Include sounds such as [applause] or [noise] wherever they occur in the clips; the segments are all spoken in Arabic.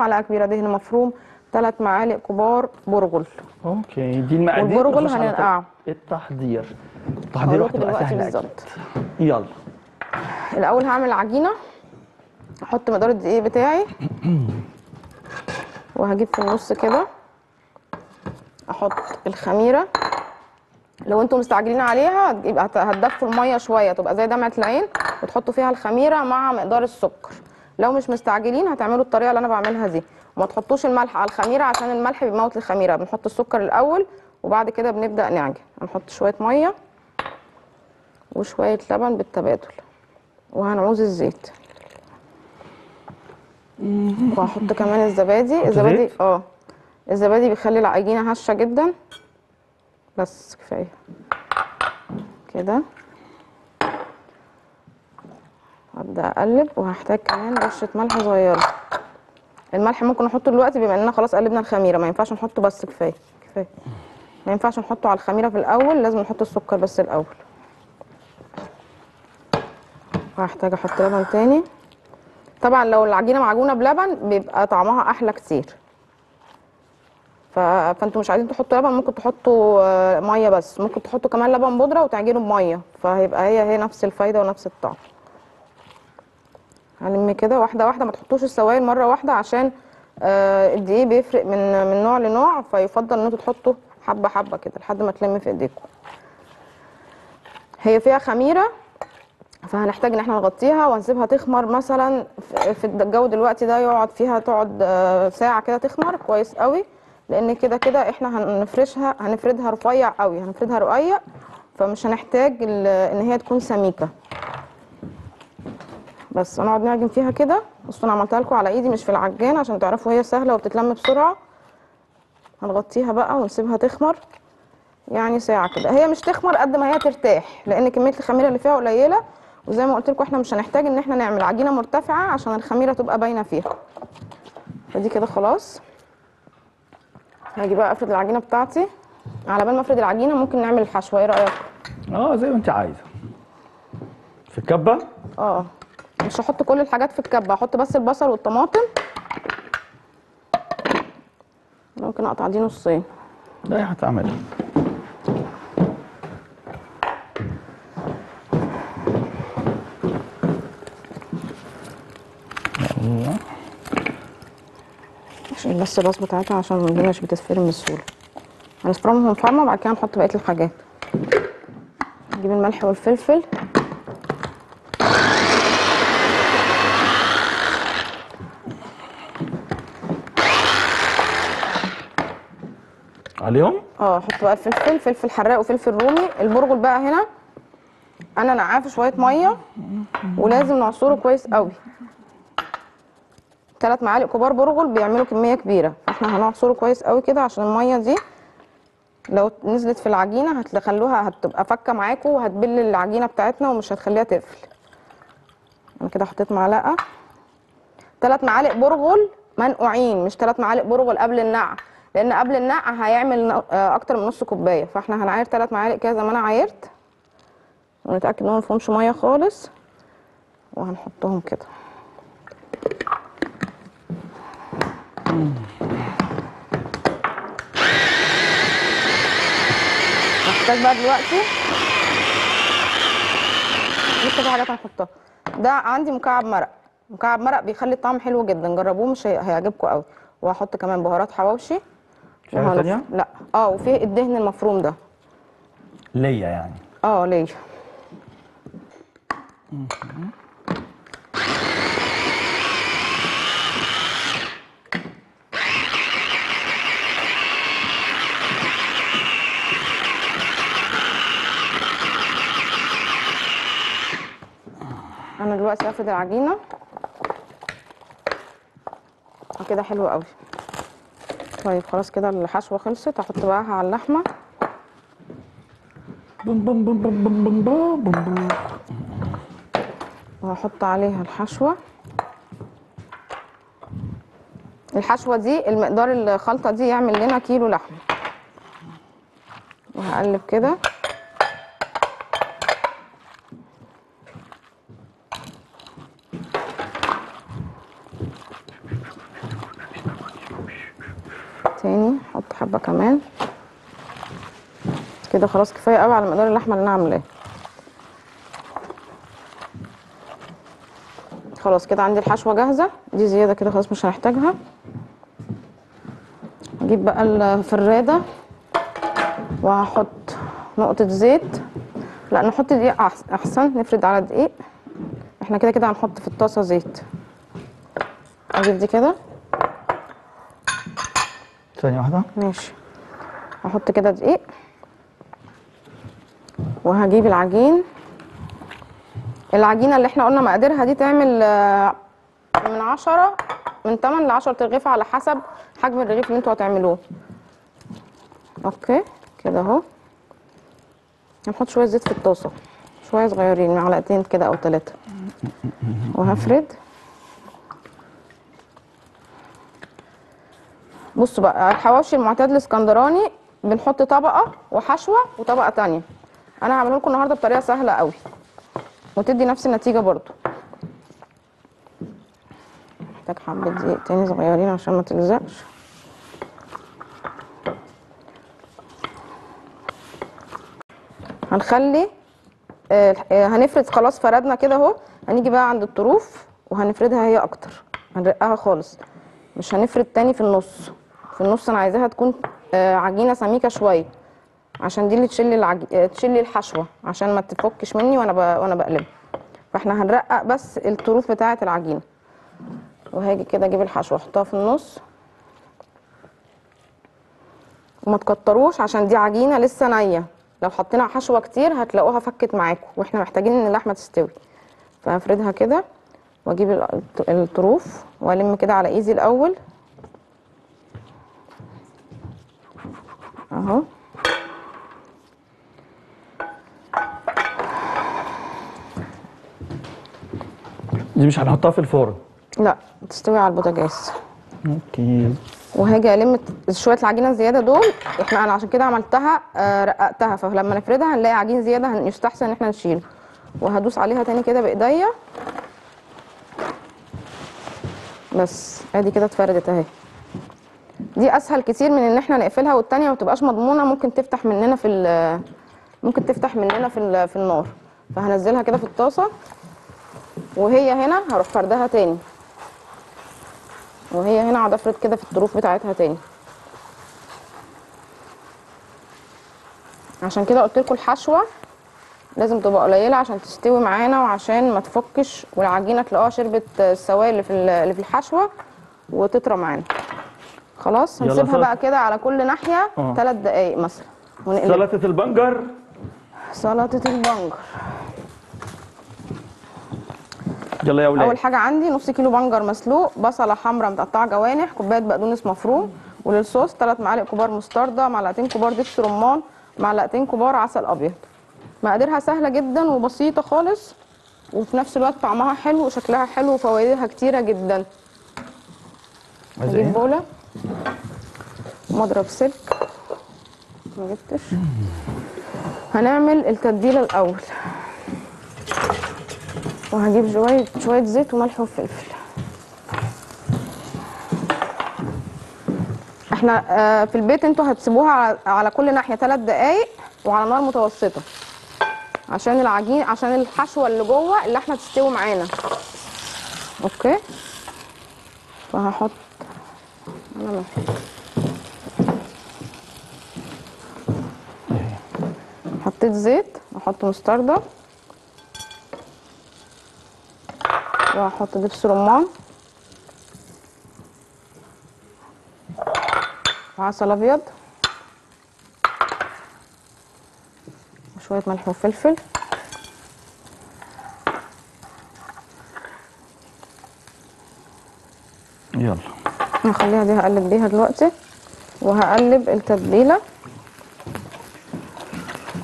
معلقه كبيرة دهن مفروم ثلاث معالق كبار برغل. أوكي دي المقادير والبرغل هننقعه. التحضير. التحضير لكم هتبقى سهله بالظبط. يلا. الأول هعمل العجينه أحط مقدار الدقيق بتاعي. [coughs] وهجيب في النص كده. أحط الخميرة. لو أنتم مستعجلين عليها يبقى هت- هتدفوا المية شوية تبقى زي دمعة العين وتحطوا فيها الخميرة مع مقدار السكر. لو مش مستعجلين هتعملوا الطريقة اللي أنا بعملها دي. وما تحطوش الملح على الخميرة عشان الملح بيموت الخميره بنحط السكر الأول وبعد كده بنبدأ نعجن. هنحط شوية مية وشوية لبن بالتبادل. وهنعوز الزيت. وهحط كمان الزبادي. الزبادي؟ آه. الزبادي بيخلي العجينة هشة جدا. بس كفاية. كده. هبدأ أقلب وهحتاج كمان رشة ملح صغيرة. الملح ممكن نحطه دلوقتي بما إننا خلاص قلبنا الخميرة ما ينفعش نحطه بس كفاية كفاية. ما ينفعش نحطه على الخميرة في الأول لازم نحط السكر بس الأول. وهحتاج أحط لبن تاني. طبعا لو العجينة معجونة بلبن بيبقى طعمها أحلى كتير. فأنتوا مش عايزين تحطوا لبن ممكن تحطوا آه، مية بس. ممكن تحطوا كمان لبن بودرة وتعجنوا بمية فهيبقى هي هي نفس الفايدة ونفس الطعم. هلم كده واحدة واحدة ما تحطوش السوائل مرة واحدة عشان آه، الدقيق بيفرق من من نوع لنوع فيفضل ان أنتوا تحطوا حبة حبة كده لحد ما تلم في ايديكم هي فيها خميرة فهنحتاج إن إحنا نغطيها وهنسيبها تخمر مثلا في- الجو دلوقتي ده يقعد فيها تقعد آه، ساعة كده تخمر كويس قوي لأن كده كده إحنا هنفرشها هنفردها رفيع قوي هنفردها رقيق فمش هنحتاج إن هي تكون سميكة. بس هنقعد نعجن فيها كده. بصوا أنا عملتها لكم على ايدي مش في العجان عشان تعرفوا هي سهلة وبتتلم بسرعة. هنغطيها بقى ونسيبها تخمر يعني ساعة كده. هي مش تخمر قد ما هي ترتاح لأن كمية الخميرة اللي فيها قليلة وزي ما قلت لكم إحنا مش هنحتاج إن إحنا نعمل عجينة مرتفعة عشان الخميرة تبقى باينة فيها. فدي كده خلاص. هاجي بقى أفرد العجينة بتاعتي. على بال ما أفرد العجينة ممكن نعمل الحشوة إيه رأيك؟ آه زي ما أنت عايزة. في الكبة؟ آه. مش هحط كل الحاجات في الكبة هحط بس البصل والطماطم. ممكن أقطع دي نصين. هتعملها. يلا. عشان بس الراس بتاعتها عشان دي مش بتتفرم بسهولة. هنفرمهم فرمه وبعد كده نحط بقية الحاجات. نجيب الملح والفلفل. عليهم. آه أحط بقى الفلفل فلفل حراق وفلفل رومي. البرغل بقى هنا. أنا نقعاه في شوية مية. ولازم نعصره كويس قوي. ثلاث معالق كبار برغل بيعملوا كمية كبيرة. فاحنا هنعصره كويس قوي كده عشان المية دي لو نزلت في العجينة هتخلوها هتبقى فكة معاكم وهتبل العجينة بتاعتنا ومش هتخليها تقفل. أنا كده حطيت معلقة. ثلاث معالق برغل منقوعين مش ثلاث معالق برغل قبل النقع. لأن قبل النقع هيعمل آه، أكتر من نص كوباية. فإحنا هنعاير ثلاث معالق كده زي ما أنا عايرت. ونتأكد انهم مفيهمش مية خالص. وهنحطهم كده. هحتاج بقى دلوقتي لسه في حاجات هنحطها. ده عندي مكعب مرق. مكعب مرق بيخلي الطعم حلو جدا. جربوه مش هي- هيعجبكم قوي. وهحط كمان بهارات حواوشي. في وهنف- تانية؟ لا. آه وفي الدهن المفروم ده. ليا يعني. آه ليه أنا دلوقتي هفرد العجينة. آه كده حلو قوي طيب خلاص كده الحشوة خلصت. هحط بقى على اللحمة. بم بم بم بم بم بم بم بم. وهحط عليها الحشوة. الحشوة دي المقدار الخلطة دي يعمل لنا كيلو لحمة. وهقلب كده. تاني أحط حبة كمان. كده خلاص كفاية قوي على مقدار اللحمة اللي أنا عاملاه. خلاص كده عندي الحشوة جاهزة. دي زيادة كده خلاص مش هنحتاجها. أجيب بقى الفرادة وهحط نقطة زيت. لا نحط دقيق أحسن. نفرد على دقيق. إحنا كده كده هنحط في الطاسة زيت. أجيب دي كده. ثانية واحدة. ماشي. هحط كده دقيق. وهجيب العجين. العجينة اللي إحنا قلنا مقاديرها دي تعمل آه، من عشرة من تمن لعشرة رغيف على حسب حجم الرغيف اللي أنتوا هتعملوه. أوكي كده أهو. هنحط شوية زيت في الطاسة. شوية صغيرين معلقتين كده أو ثلاثة وهفرد. بصوا بقى الحواوشي المعتاد الإسكندراني بنحط طبقة وحشوة وطبقة تانية. أنا هعمله لكم النهارده بطريقة سهلة قوي. وتدي نفس النتيجة برضو. محتاج حبة دقيق تاني صغيرين عشان ما تلزقش. هنخلي آه، آه، هنفرد خلاص فردنا كده اهو. هنيجي بقى عند الطروف وهنفردها هي أكتر. هنرقها خالص. مش هنفرد تاني في النص. في النص أنا عايزاها تكون آه، عجينة سميكة شوية عشان دي اللي تشيل العج... آه، تشيل الحشوة عشان ما تفكش مني وأنا ب... وأنا بقلب فإحنا هنرقق بس الطروف بتاعة العجينة. وهاجي كده أجيب الحشوة أحطها في النص. وما تكتروش عشان دي عجينة لسه نية. لو حطينا حشوة كتير هتلاقوها فكت معاكم وإحنا محتاجين إن اللحمة تستوي. فهفردها كده وأجيب ال- الطروف وألم كده على إيدي الأول. اهو. دي مش هنحطها في الفرن؟ لا تستوي على البوتاجاز. okay. وهاجي ألم شوية العجينة الزيادة دول. إحنا أنا عشان كده عملتها آه، رققتها. فلما نفردها هنلاقي عجين زيادة يستحسن إن إحنا نشيله. وهدوس عليها تاني كده بإيديا. بس أدي كده اتفردت أهي. دي أسهل كتير من إن إحنا نقفلها والتانية ما تبقاش مضمونة ممكن تفتح مننا في ممكن تفتح مننا في في النار. فهنزلها كده في الطاسة وهي هنا هروح فردها تاني. وهي هنا هقعد افرد كده في الطروف بتاعتها تاني. عشان كده قلت لكم الحشوة لازم تبقى قليلة عشان تستوي معانا وعشان ما تفكش والعجينة تلاقوها شربت السوائل اللي في الحشوة وتطرى معانا. خلاص هنسيبها. بقى كده على كل ناحية. ثلاث دقايق مثلا ونقلب. سلطة البنجر؟ سلطه البنجر. يلا يا أول ولاد حاجة عندي نص كيلو بنجر مسلوق بصلة حمراء متقطعة جوانح كوباية بقدونس مفروم وللصوص 3 معالق كبار مستردة معلقتين كبار دبس رمان معلقتين كبار عسل أبيض. مقاديرها سهلة جدا وبسيطة خالص وفي نفس الوقت طعمها حلو وشكلها حلو وفوائدها كتيرة جدا. عايزة نجيب إيه؟ بولة. مضرب سلك. ما جبتش. هنعمل التتبيلة الأول. وهجيب شوية شوية زيت وملح وفلفل. إحنا آه، في البيت أنتوا هتسيبوها على, كل ناحية ثلاث دقايق وعلى نار متوسطة. عشان العجين عشان الحشوة اللي جوه اللحمه تستوي معانا. أوكي؟ فهحط ملح حطيت زيت واحط مستردة. وهحط دبس رمان. وعسل أبيض. وشوية ملح وفلفل يلا هخليها دي هقلب بيها دلوقتي وهقلب التتبيلة.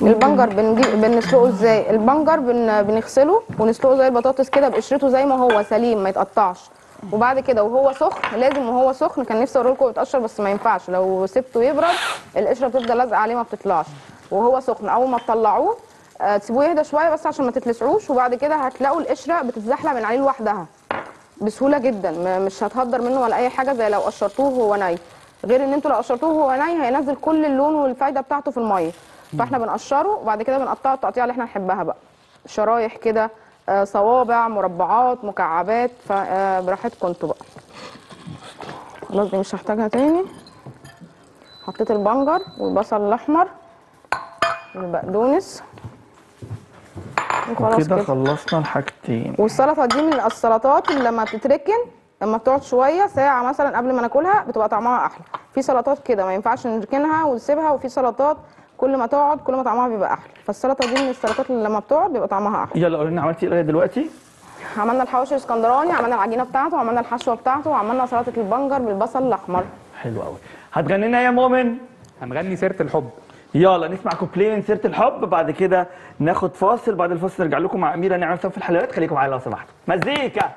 البنجر بنسلقه إزاي؟ البنجر بن... بنغسله ونسلقه زي البطاطس كده بقشرته زي ما هو سليم ما يتقطعش. وبعد كده وهو سخن لازم وهو سخن كان نفسي اوريلكم يتقشر بس ما ينفعش. لو سبته يبرد القشرة بتفضل لازقة عليه ما بتطلعش. وهو سخن أول ما تطلعوه آه، تسيبوه يهدى شوية بس عشان ما تتلسعوش وبعد كده هتلاقوا القشرة بتتزحلق من عليه لوحدها. بسهولة جدا. مش هتهدر منه ولا أي حاجة زي لو قشرتوه وهو ني غير إن أنتوا لو قشرتوه وهو ني هينزل كل اللون والفايدة بتاعته في المية. فإحنا بنقشره وبعد كده بنقطعه التقطيعه اللي إحنا نحبها بقى. شرايح كده آه، صوابع مربعات مكعبات. فبراحتكم أنتوا بقى. خلاص دي مش هحتاجها تاني. حطيت البنجر والبصل الأحمر والبقدونس. وخلاص كده. خلصنا الحاجتين. والسلطة دي من السلطات اللي لما تتركن لما بتقعد شوية ساعة مثلا قبل ما ناكلها بتبقى طعمها أحلى. في سلطات كده ما ينفعش نركنها ونسيبها وفي سلطات كل ما تقعد كل ما طعمها بيبقى أحلى. فالسلطة دي من السلطات اللي لما بتقعد بيبقى طعمها أحلى. يلا قولي لنا عملتي إيه لغايه دلوقتي؟ عملنا الحواوشي الإسكندراني عملنا العجينة بتاعته وعملنا الحشوة بتاعته وعملنا سلطة البنجر بالبصل الأحمر. حلو قوي هتغني لنا يا مؤمن؟ هنغني سيرة الحب. يلا نسمع كوبليه من سيرة الحب. بعد كده ناخد فاصل بعد الفاصل نرجع لكم مع أميرة نعمل في الحلويات خليكم معايا لو سمحتوا مزيكا!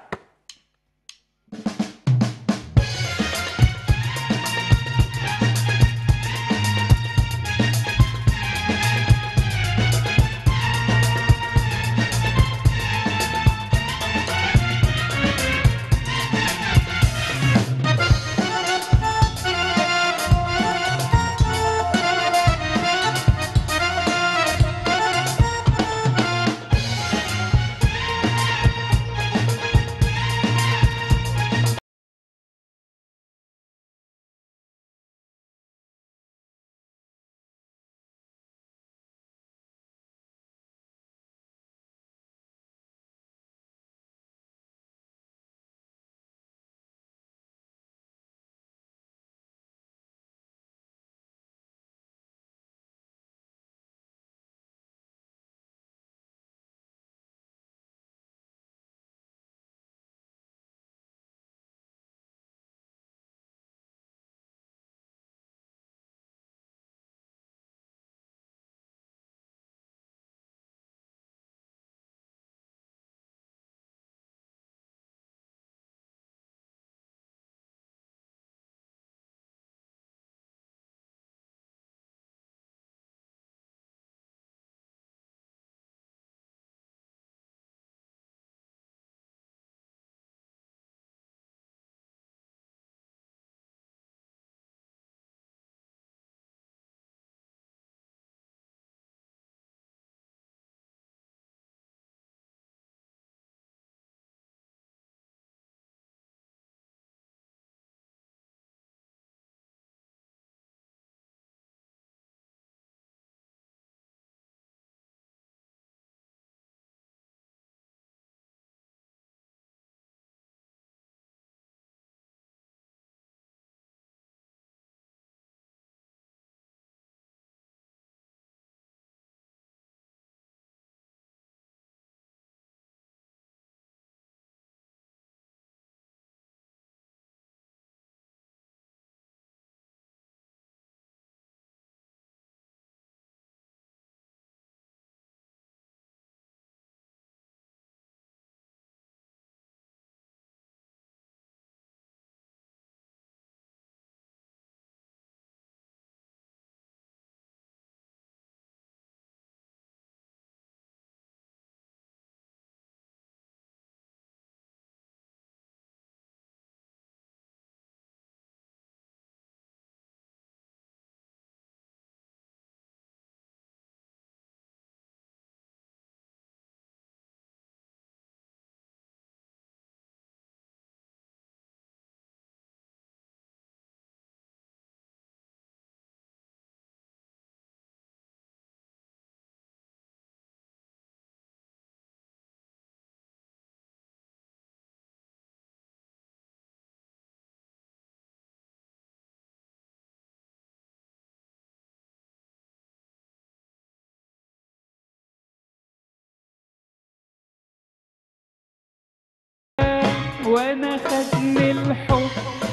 وأنا خدني الحب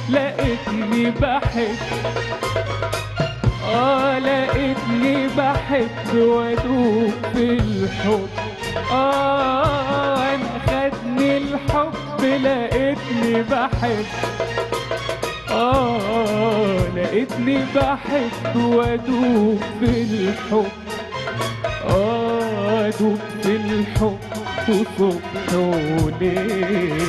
لقيتني بحب. آه لقيتني بحب وادوب في الحب. آه أنا خدني الحب لقيتني بحب. آه لقيتني بحب وادوب في الحب. آه ادوب في الحب. وصبح وليل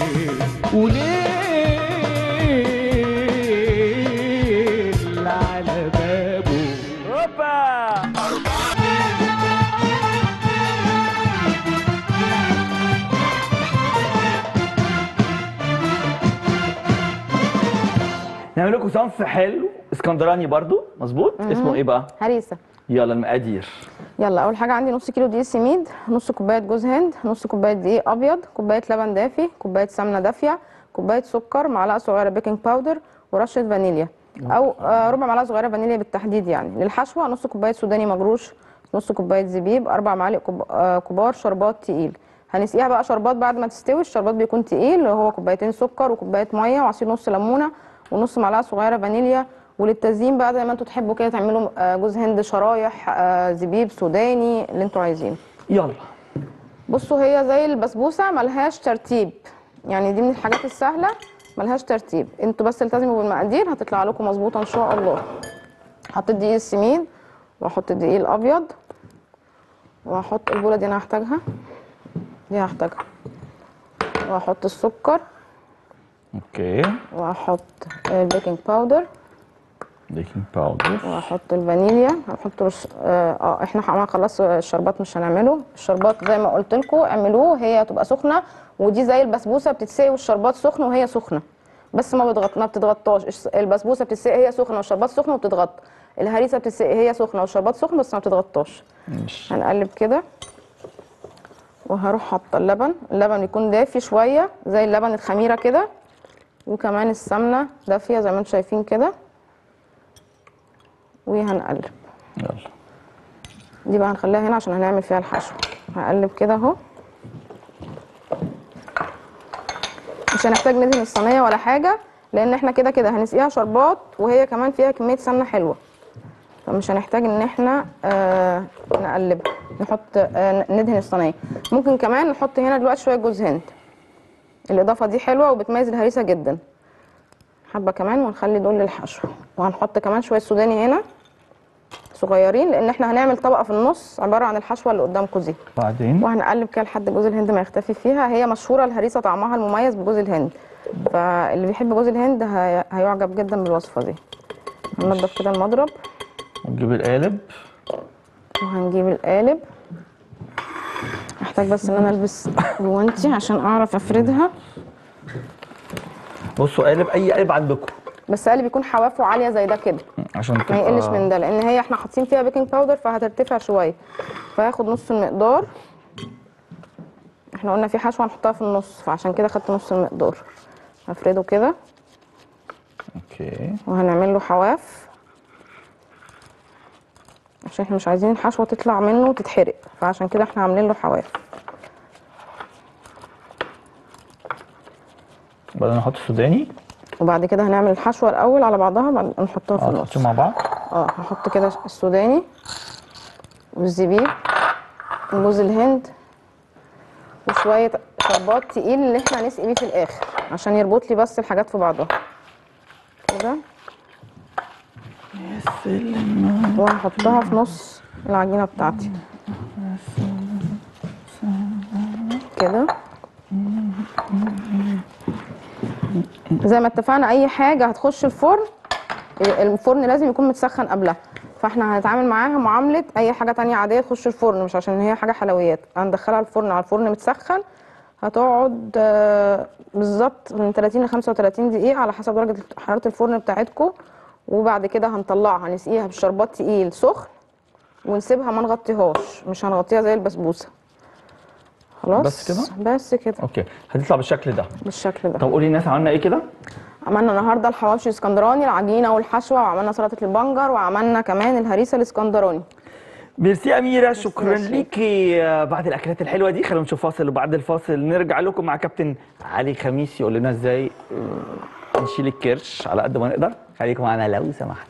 وليل على بابه اوبا نعمل لكم صنف حلو إسكندراني برضو مظبوط؟ اسمه إيه بقى؟ هريسة. يلا المقادير. يلا أول حاجة عندي نص كيلو دقيق سميد نص كوباية جوز هند نص كوباية دقيق أبيض كوباية لبن دافي كوباية سمنة دافية كوباية سكر معلقة صغيرة baking powder ورشة فانيليا. أو آه، ربع معلقة صغيرة فانيليا بالتحديد يعني. للحشوة نص كوباية سوداني مجروش نص كوباية زبيب أربع معالق آه، كبار شربات تقيل. هنسقيها بقى شربات بعد ما تستوي الشربات بيكون تقيل هو كوبايتين سكر وكوباية مية وعصير نص ليمونة ونص معلقة صغيرة فانيليا وللتزيين بقى زي ما أنتوا تحبوا كده تعملوا آه، جوز هند شرايح آه، زبيب سوداني اللي أنتوا عايزينه. يلا. بصوا هي زي البسبوسة ملهاش ترتيب. يعني دي من الحاجات السهلة ملهاش ترتيب. أنتوا بس التزموا بالمقادير هتطلع لكم مظبوطة إن شاء الله. حطيت دقيق السمين واحط الدقيق الأبيض واحط البولة دي أنا هحتاجها. دي هحتاجها. واحط السكر. أوكي. واحط ال baking powder baking powder واحط الفانيليا هنحط رش... آه آه، إحنا ح- خلاص الشربات مش هنعمله. الشربات زي ما قلت لكم اعملوه هي تبقى سخنة ودي زي البسبوسة بتتسقي والشربات سخن وهي سخنة. بس ما بتغط ما بتتغطاش. البسبوسة بتتسقي هي سخنة والشربات سخن وبتتغطى. الهريسة بتتسقي هي سخنة والشربات سخن بس ما بتتغطاش. ماشي. هنقلب كده. وهروح حاطة اللبن. اللبن يكون دافي شوية زي اللبن الخميرة كده. وكمان السمنة دافية زي ما أنتم شايفين كده. وهنقلب. يلا. دي بقى هنخليها هنا عشان هنعمل فيها الحشو. هقلب كده اهو. مش هنحتاج ندهن الصينية ولا حاجة لأن إحنا كده كده هنسقيها شربات وهي كمان فيها كمية سمنة حلوة. فمش هنحتاج إن إحنا آه نقلب نحط آه ندهن الصينية. ممكن كمان نحط هنا دلوقتي شوية جوز هند. الإضافة دي حلوة وبتميز الهريسة جدا. حبة كمان ونخلي دول للحشو. وهنحط كمان شوية سوداني هنا. صغيرين لأن إحنا هنعمل طبقة في النص عبارة عن الحشوة اللي قدامكم دي بعدين؟ وهنقلب كده لحد جوز الهند ما يختفي فيها. هي مشهورة الهريسة طعمها المميز بجوز الهند. فاللي بيحب جوز الهند هي... هيعجب جدا بالوصفة دي. هننضف كده المضرب. ونجيب القالب. وهنجيب القالب. احتاج بس إن أنا ألبس جوانتي عشان أعرف أفردها. بصوا قالب أي قالب عندكم. بس قالب يكون حوافه عالية زي ده كده. عشان ما يقلش من ده لأن هي إحنا حاطين فيها بيكنج باودر فهترتفع شوية. فهاخد نص المقدار. إحنا قلنا في حشوه هنحطها في النص فعشان كده خدت نص المقدار. هفرده كده. أوكي. وهنعمل له حواف. عشان إحنا مش عايزين الحشوه تطلع منه وتتحرق فعشان كده إحنا عاملين له حواف. بعدين نحط السوداني وبعد كده هنعمل الحشوة الأول على بعضها بعد نحطها في آه النص. مع بعض؟ آه هحط كده السوداني والزبيب وجوز الهند وشوية شربات تقيل اللي إحنا هنسقي بيه في الآخر عشان يربط لي بس الحاجات في بعضها. كده؟ وهحطها في نص العجينة بتاعتي. كده؟ زي ما اتفقنا أي حاجة هتخش الفرن الفرن لازم يكون متسخن قبلها. فإحنا هنتعامل معاها معاملة أي حاجة تانية عادية تخش الفرن مش عشان هي حاجة حلويات. هندخلها الفرن على الفرن متسخن هتقعد آه، بالظبط من 30 ل 35 دقيقة على حسب درجة حرارة الفرن بتاعتكم وبعد كده هنطلعها نسقيها بشربات تقيل سخن ونسيبها ما نغطيهاش. مش هنغطيها زي البسبوسة. خلاص؟ بس كده؟ بس كده. أوكي. هتطلع بالشكل ده. بالشكل ده. طب قولي الناس عملنا إيه كده؟ عملنا النهارده الحواوشي الإسكندراني العجينة والحشوة وعملنا سلطة البنجر وعملنا كمان الهريسة الإسكندراني. ميرسي أميرة. شكرا. ليكي. بعد الأكلات الحلوة دي خلونا نشوف فاصل وبعد الفاصل نرجع لكم مع كابتن علي خميس يقول لنا إزاي آه، نشيل الكرش على قد ما نقدر. خليكم معانا لو سمحت.